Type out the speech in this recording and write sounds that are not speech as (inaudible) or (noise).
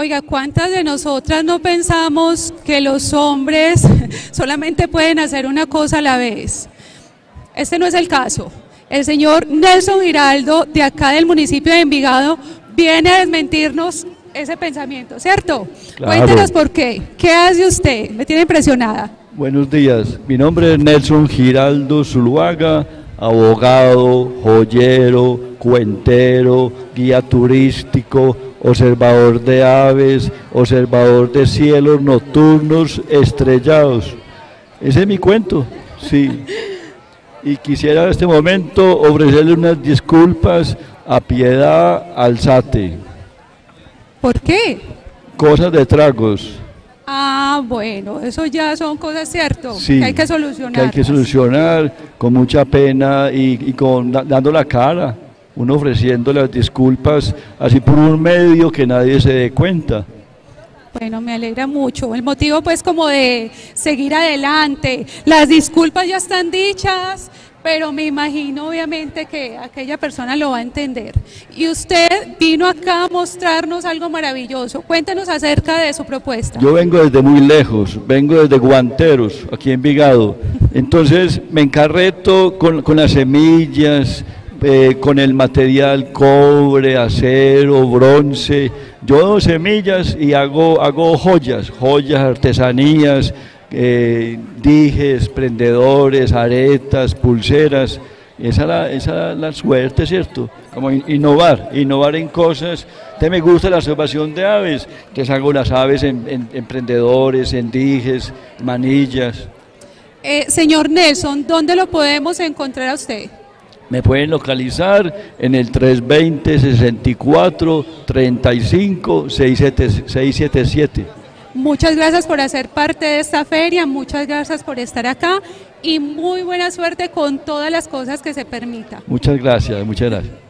Oiga, ¿cuántas de nosotras no pensamos que los hombres (laughs) solamente pueden hacer una cosa a la vez? Este no es el caso. El señor Nelson Giraldo, de acá del municipio de Envigado, viene a desmentirnos ese pensamiento, ¿cierto? Claro. Cuéntenos por qué. ¿Qué hace usted? Me tiene impresionada. Buenos días, mi nombre es Nelson Giraldo Zuluaga, abogado, joyero, cuentero, guía turístico, observador de aves, observador de cielos nocturnos estrellados. Ese es mi cuento, sí. Y quisiera en este momento ofrecerle unas disculpas a Piedad Alzate. ¿Por qué? Cosas de tragos. Ah, bueno, eso ya son cosas ciertas Sí, que hay que solucionar. que hay que solucionar con mucha pena y, y con da- dando la cara, uno ofreciendo las disculpas así por un medio que nadie se dé cuenta. Bueno, me alegra mucho. El motivo pues como de seguir adelante. Las disculpas ya están dichas, pero me imagino obviamente que aquella persona lo va a entender. Y usted vino acá a mostrarnos algo maravilloso. Cuéntenos acerca de su propuesta. Yo vengo desde muy lejos, vengo desde Guanteros, aquí en Vigado. Entonces me encarreto con, con las semillas, eh, con el material cobre, acero, bronce. Yo doy semillas y hago, hago joyas, joyas, artesanías, eh, dijes, prendedores, aretas, pulseras. Esa es la, esa es la suerte, ¿cierto? Como in- innovar, innovar en cosas. Te me gusta la observación de aves, entonces hago las aves en, en- en prendedores, en dijes, manillas. Eh, señor Nelson, ¿dónde lo podemos encontrar a usted? Me pueden localizar en el 320-64-35-677. Muchas gracias por hacer parte de esta feria, muchas gracias por estar acá y muy buena suerte con todas las cosas que se permita. Muchas gracias, muchas gracias.